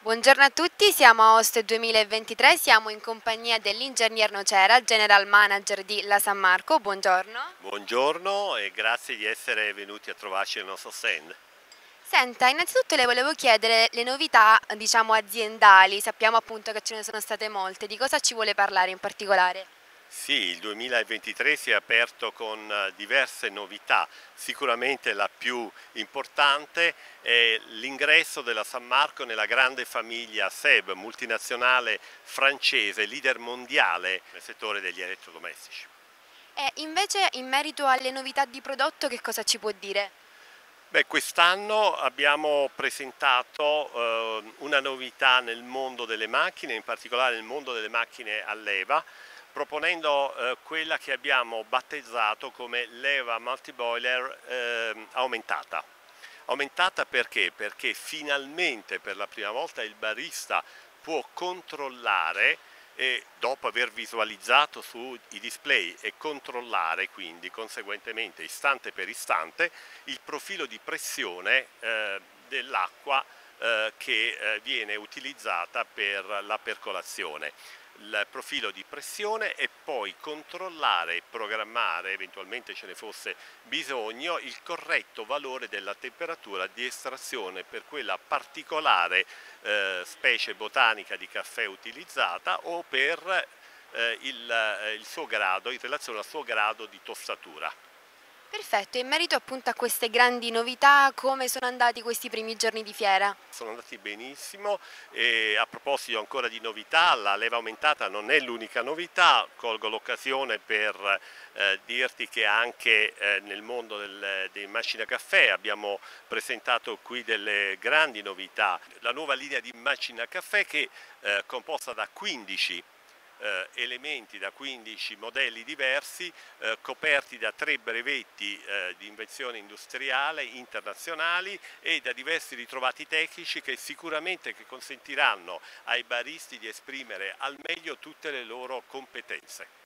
Buongiorno a tutti, siamo a Oste 2023, siamo in compagnia dell'ingegner Nocera, general manager di La San Marco, buongiorno. Buongiorno e grazie di essere venuti a trovarci nel nostro stand. Senta, innanzitutto le volevo chiedere le novità diciamo, aziendali, sappiamo appunto che ce ne sono state molte, di cosa ci vuole parlare in particolare? Sì, il 2023 si è aperto con eh, diverse novità, sicuramente la più importante è l'ingresso della San Marco nella grande famiglia SEB, multinazionale francese, leader mondiale nel settore degli elettrodomestici. E invece in merito alle novità di prodotto che cosa ci può dire? quest'anno abbiamo presentato eh, una novità nel mondo delle macchine, in particolare nel mondo delle macchine a leva, proponendo eh, quella che abbiamo battezzato come leva multiboiler eh, aumentata. Aumentata perché? Perché finalmente per la prima volta il barista può controllare e dopo aver visualizzato sui display e controllare quindi conseguentemente istante per istante il profilo di pressione eh, dell'acqua eh, che eh, viene utilizzata per la percolazione il profilo di pressione e poi controllare e programmare, eventualmente ce ne fosse bisogno, il corretto valore della temperatura di estrazione per quella particolare eh, specie botanica di caffè utilizzata o per eh, il, eh, il suo grado, in relazione al suo grado di tostatura. Perfetto, in merito appunto a queste grandi novità, come sono andati questi primi giorni di fiera? Sono andati benissimo e a proposito ancora di novità, la leva aumentata non è l'unica novità, colgo l'occasione per eh, dirti che anche eh, nel mondo del, dei macchine caffè abbiamo presentato qui delle grandi novità, la nuova linea di macchina caffè che è eh, composta da 15 eh, elementi da 15 modelli diversi eh, coperti da tre brevetti eh, di invenzione industriale internazionali e da diversi ritrovati tecnici che sicuramente che consentiranno ai baristi di esprimere al meglio tutte le loro competenze.